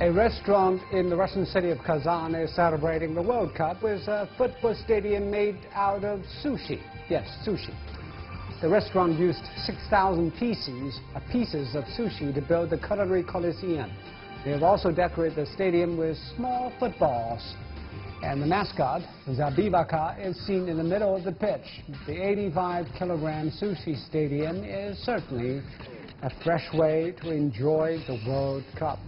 A restaurant in the Russian city of Kazan is celebrating the World Cup with a football stadium made out of sushi. Yes, sushi. The restaurant used 6,000 pieces, uh, pieces of sushi to build the Culinary Coliseum. They have also decorated the stadium with small footballs. And the mascot, Zabivaka is seen in the middle of the pitch. The 85-kilogram sushi stadium is certainly a fresh way to enjoy the World Cup.